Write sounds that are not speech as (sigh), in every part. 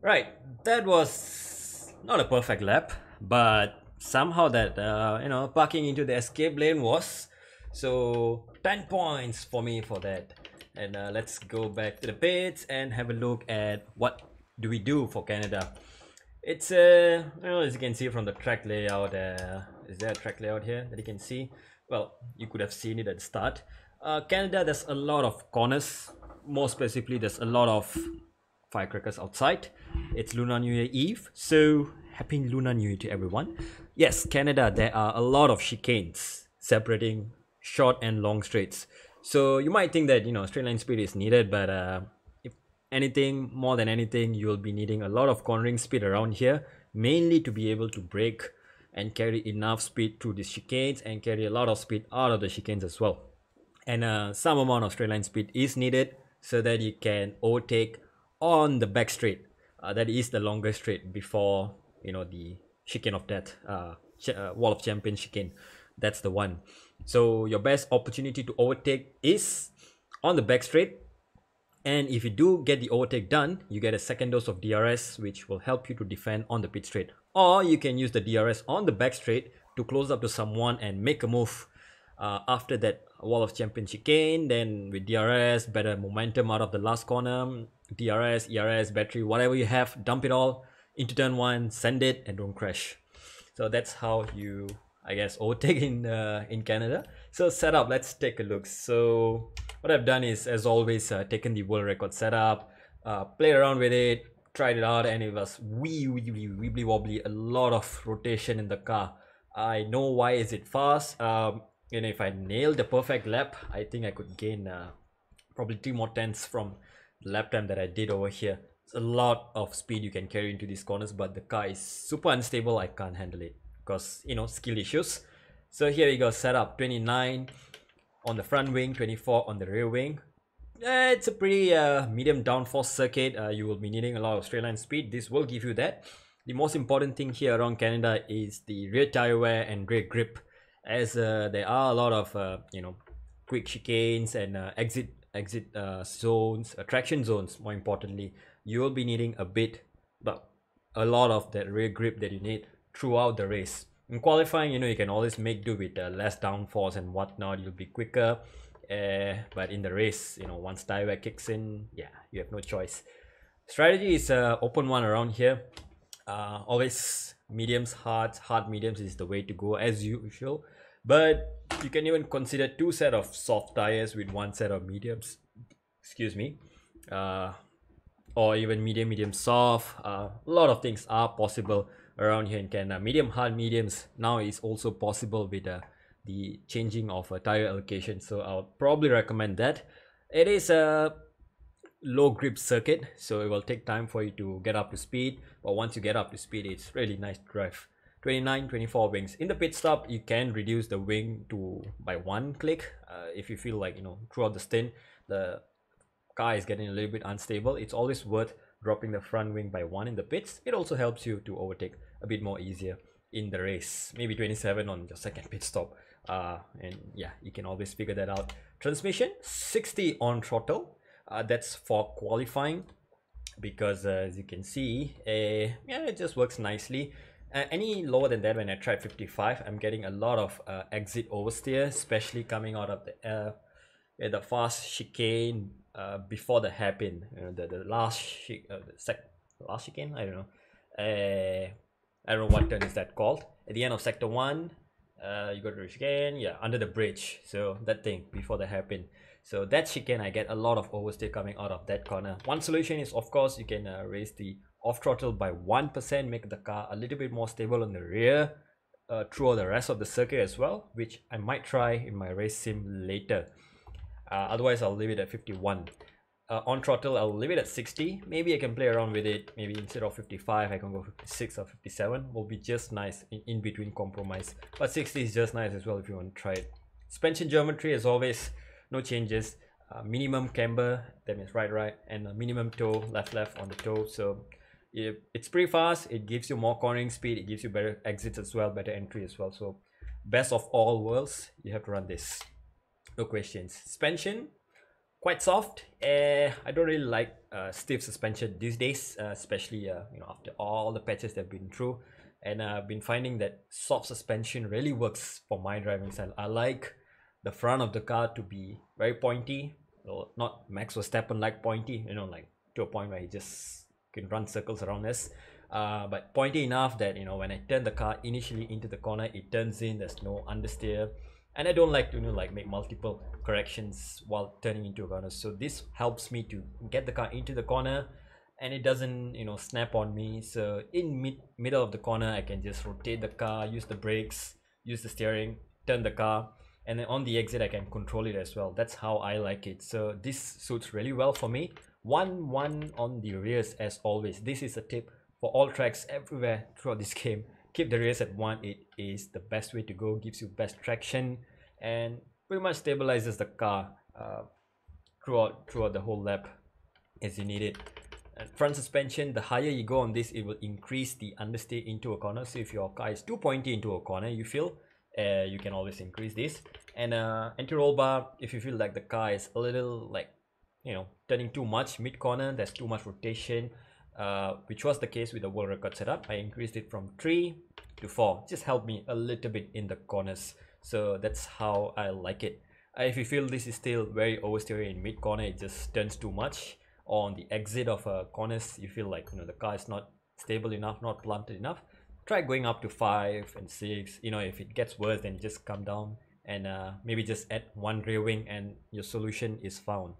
Right, that was not a perfect lap, but somehow that uh, you know parking into the escape lane was. So 10 points for me for that. And uh, let's go back to the pits and have a look at what do we do for Canada. It's uh, well, as you can see from the track layout, uh, is there a track layout here that you can see? Well, you could have seen it at the start. Uh, Canada, there's a lot of corners. More specifically, there's a lot of firecrackers outside. It's Lunar New Year Eve, so happy Lunar New Year to everyone. Yes, Canada, there are a lot of chicanes separating short and long straights. So you might think that you know straight line speed is needed, but uh, if anything more than anything, you'll be needing a lot of cornering speed around here, mainly to be able to brake and carry enough speed through these chicanes and carry a lot of speed out of the chicanes as well. And uh, some amount of straight line speed is needed so that you can overtake on the back straight. Uh, that is the longest straight before you know the chicane of death, uh, ch- uh, wall of champion chicane. That's the one. So your best opportunity to overtake is on the back straight. And if you do get the overtake done, you get a second dose of DRS, which will help you to defend on the pit straight. Or you can use the DRS on the back straight to close up to someone and make a move uh, after that wall of champion chicane. Then with DRS, better momentum out of the last corner, DRS, ERS, battery, whatever you have, dump it all into turn one, send it, and don't crash. So that's how you I guess overtake in uh, in Canada. So setup, let's take a look. So what I've done is, as always, uh, taken the world record setup, uh, played around with it, tried it out, and it was wee wee wee wibbly wobbly. A lot of rotation in the car. I know why is it fast. Um, and if I nail the perfect lap, I think I could gain uh, probably three more tenths from the lap time that I did over here. It's a lot of speed you can carry into these corners, but the car is super unstable. I can't handle it because you know skill issues. So here we go setup 29 on the front wing 24 on the rear wing. Uh, it's a pretty uh, medium downforce circuit. Uh, you will be needing a lot of straight line speed. This will give you that. The most important thing here around canada is the rear tire wear and rear grip as uh, there are a lot of uh, you know quick chicanes and uh, exit exit zones attraction zones more importantly you will be needing a bit but a lot of that rear grip that you need throughout the race. In qualifying, you know, you can always make do with uh, less downforce and whatnot. You'll be quicker. Uh, but in the race, you know, once tire kicks in, yeah, you have no choice. Strategy is a uh, open one around here. Always mediums, hard, hard mediums is the way to go as usual. But you can even consider two set of soft tires with one set of mediums. Excuse me. Uh, or even medium, medium, soft. Uh, a lot of things are possible around here in Canada. Medium hard mediums now is also possible with uh, the changing of a tire allocation. So I'll probably recommend that. It is a low grip circuit, so it will take time for you to get up to speed. But once you get up to speed, it's really nice to drive. 29 24 wings. In the pit stop you can reduce the wing to by one click. Uh, if you feel like you know throughout the stint the car is getting a little bit unstable it's always worth dropping the front wing by one in the pits. It also helps you to overtake a bit more easier in the race. Maybe 27 on your second pit stop. Uh, and yeah you can always figure that out. Transmission 60 on throttle uh, that's for qualifying because uh, as you can see uh, yeah it just works nicely. Uh, any lower than that when I tried 55 I'm getting a lot of uh, exit oversteer especially coming out of the uh, the fast chicane uh, before the hairpin you know the, the last uh, the sec last chicane? I don't know. Uh, I don't know what turn is that called. At the end of sector one, uh, you go to the chicane, yeah, under the bridge. So that thing before the hairpin. So that chicane, I get a lot of oversteer coming out of that corner. One solution is, of course, you can uh, raise the off throttle by 1%, make the car a little bit more stable on the rear uh, throughout the rest of the circuit as well, which I might try in my race sim later. Uh, otherwise, I'll leave it at 51 uh, on throttle I'll leave it at 60 maybe I can play around with it. Maybe instead of 55 I can go 56 or 57 will be just nice in, in between compromise. But 60 is just nice as well if you want to try it. Suspension geometry as always no changes. Uh, minimum camber that means right right and minimum toe left left on the toe. So it, it's pretty fast. It gives you more cornering speed. It gives you better exits as well better entry as well. So best of all worlds you have to run this. No questions. Suspension quite soft. Uh, I don't really like uh, stiff suspension these days, uh, especially uh, you know after all the patches they've been through. And I've been finding that soft suspension really works for my driving style. I like the front of the car to be very pointy, not Max Verstappen like pointy, you know, like to a point where he just can run circles around us. Uh, but pointy enough that you know when I turn the car initially into the corner, it turns in. There's no understeer and I don't like to you know like make multiple corrections while turning into a corner. So this helps me to get the car into the corner and it doesn't you know snap on me. So in mid middle of the corner I can just rotate the car use the brakes use the steering turn the car and then on the exit I can control it as well. That's how I like it. So this suits really well for me. One one on the rears as always. This is a tip for all tracks everywhere throughout this (laughs) game keep the rears at one it is the best way to go gives you best traction and pretty much stabilizes the car uh, throughout throughout the whole lap as you need it. And front suspension the higher you go on this it will increase the understeer into a corner. So if your car is too pointy into a corner you feel uh, you can always increase this. And uh, anti-roll bar if you feel like the car is a little like you know turning too much mid corner there's too much rotation uh, which was the case with the world record setup I increased it from 3 to 4 just help me a little bit in the corners. So that's how I like it. Uh, if you feel this is still very oversteer in mid corner it just turns too much on the exit of a corners you feel like you know the car is not stable enough not planted enough try going up to 5 and 6 you know if it gets worse then just come down and uh, maybe just add one rear wing and your solution is found.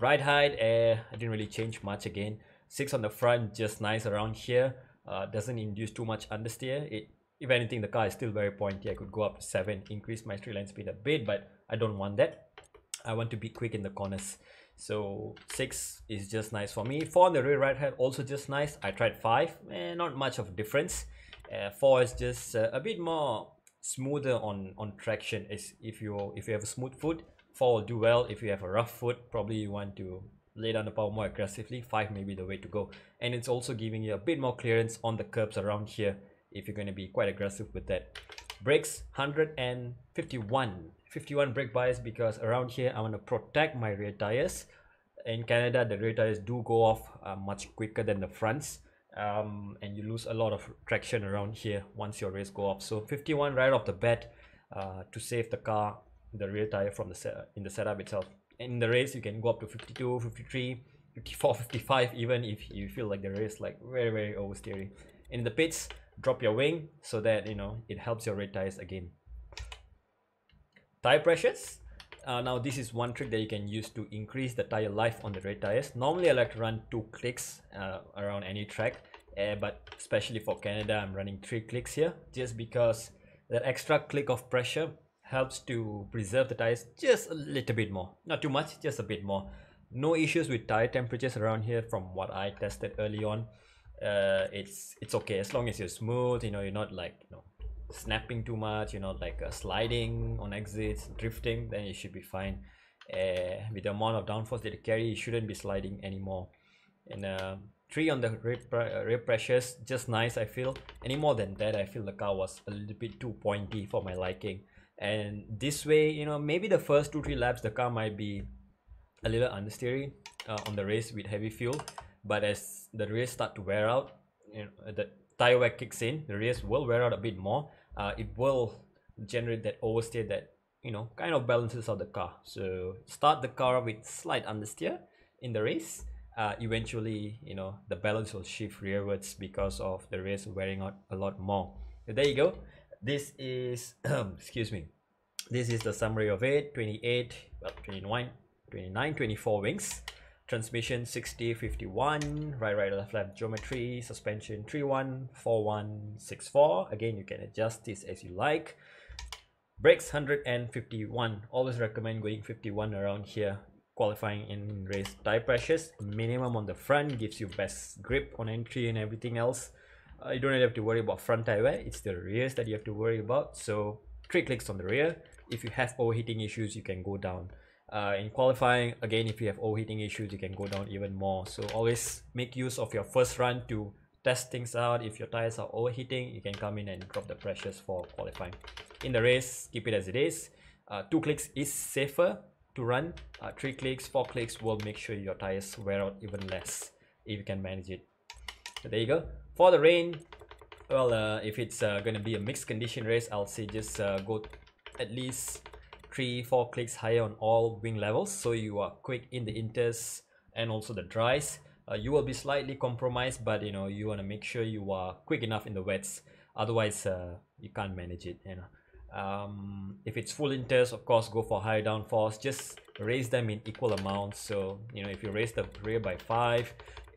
Ride height uh, I didn't really change much again 6 on the front just nice around here uh, doesn't induce too much understeer. It if anything the car is still very pointy. I could go up to 7 increase my straight line speed a bit but i don't want that. I want to be quick in the corners. So 6 is just nice for me. 4 on the rear ride height also just nice. I tried 5 eh, not much of a difference. Uh, 4 is just uh, a bit more smoother on on traction. Is if you if you have a smooth foot 4 will do well. If you have a rough foot probably you want to lay down the power more aggressively 5 may be the way to go. And it's also giving you a bit more clearance on the curbs around here if you're going to be quite aggressive with that. Brakes 151 51 brake bias because around here I want to protect my rear tires. In Canada the rear tires do go off uh, much quicker than the fronts. Um, and you lose a lot of traction around here once your rears go off. So 51 right off the bat uh, to save the car the rear tire from the set in the setup itself in the race you can go up to 52 53 54 55 even if you feel like the race like very very oversteering in the pits drop your wing so that you know it helps your red tires again. Tire pressures. Uh, now this is one trick that you can use to increase the tire life on the red tires. Normally i like to run two clicks uh, around any track uh, but especially for canada i'm running three clicks here just because that extra click of pressure helps to preserve the tires just a little bit more. Not too much just a bit more. No issues with tire temperatures around here from what i tested early on. Uh, it's it's okay. As long as you're smooth you know you're not like you know snapping too much you're not like uh, sliding on exits drifting then you should be fine. Uh, with the amount of downforce that you carry you shouldn't be sliding anymore. And uh, three on the rear, uh, rear pressures just nice i feel. Any more than that i feel the car was a little bit too pointy for my liking and this way you know maybe the first two three laps the car might be a little understeering uh, on the race with heavy fuel. But as the rears start to wear out you know, the tire wear kicks in the rears will wear out a bit more. Uh, it will generate that oversteer that you know kind of balances out the car. So start the car with slight understeer in the race. Uh, eventually you know the balance will shift rearwards because of the race wearing out a lot more. So there you go this is (clears throat) excuse me. This is the summary of it. 28 well 29 29 24 wings. Transmission 60 51 right right left left. Geometry suspension 31 41 64 again you can adjust this as you like. Brakes 151 always recommend going 51 around here. Qualifying in race tire pressures. Minimum on the front gives you best grip on entry and everything else uh, you don't really have to worry about front tire wear. It's the rears that you have to worry about. So three clicks on the rear. If you have overheating issues you can go down. Uh, in qualifying again if you have overheating issues you can go down even more. So always make use of your first run to test things out. If your tires are overheating you can come in and drop the pressures for qualifying. In the race keep it as it is. Uh, two clicks is safer to run. Uh, three clicks four clicks will make sure your tires wear out even less if you can manage it. So there you go for the rain well uh, if it's uh, gonna be a mixed condition race I'll say just uh, go at least three four clicks higher on all wing levels. So you are quick in the inters and also the dries. Uh, you will be slightly compromised but you know you want to make sure you are quick enough in the wets. Otherwise uh, you can't manage it you know. Um, if it's full inters of course go for higher downforce. Just raise them in equal amounts so you know if you raise the rear by five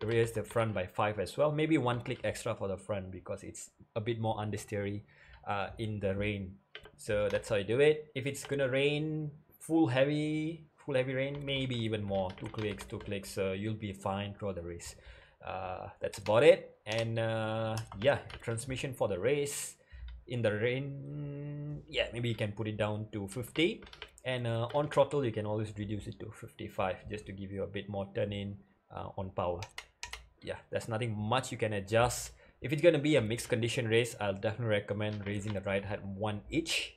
raise the front by five as well. Maybe one click extra for the front because it's a bit more understeery uh, in the rain. So that's how you do it. If it's gonna rain full heavy full heavy rain maybe even more two clicks two clicks so you'll be fine throughout the race. Uh, that's about it. And uh, yeah transmission for the race. In the rain yeah maybe you can put it down to 50 and uh, on throttle you can always reduce it to 55 just to give you a bit more turn in uh, on power yeah there's nothing much you can adjust. If it's going to be a mixed condition race i'll definitely recommend raising the ride height one inch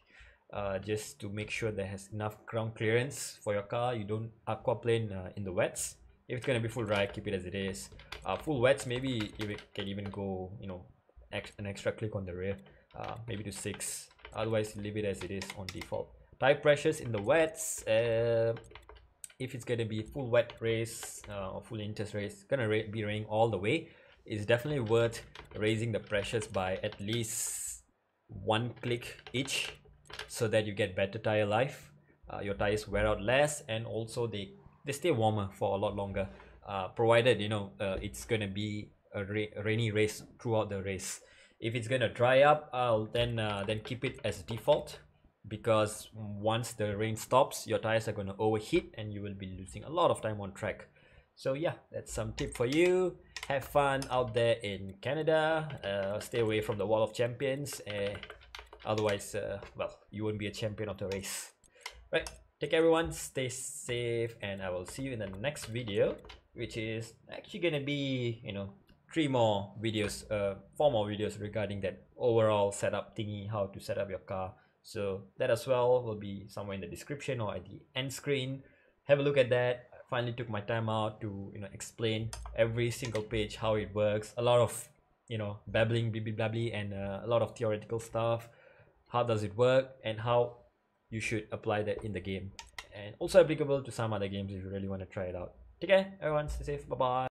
uh, just to make sure there has enough ground clearance for your car. You don't aquaplane uh, in the wets. If it's going to be full ride keep it as it is. Uh, full wets maybe you can even go you know ex an extra click on the rear uh, maybe to 6 otherwise leave it as it is on default. Tire pressures in the wets uh, if it's going to be full wet race uh, or full inters race gonna ra be raining all the way it's definitely worth raising the pressures by at least one click each so that you get better tire life. Uh, your tires wear out less and also they they stay warmer for a lot longer. Uh, provided you know uh, it's gonna be a ra rainy race throughout the race. If it's gonna dry up I'll then uh, then keep it as default because once the rain stops your tires are going to overheat and you will be losing a lot of time on track. So yeah that's some tip for you. Have fun out there in canada. Uh, stay away from the wall of champions uh, otherwise uh, well you won't be a champion of the race. Right take care everyone. Stay safe and i will see you in the next video which is actually gonna be you know three more videos uh four more videos regarding that overall setup thingy how to set up your car so that as well will be somewhere in the description or at the end screen. Have a look at that. I finally took my time out to you know explain every single page how it works. A lot of you know babbling blah blah and uh, a lot of theoretical stuff. How does it work and how you should apply that in the game. And also applicable to some other games if you really want to try it out. Take care everyone. Stay safe. Bye bye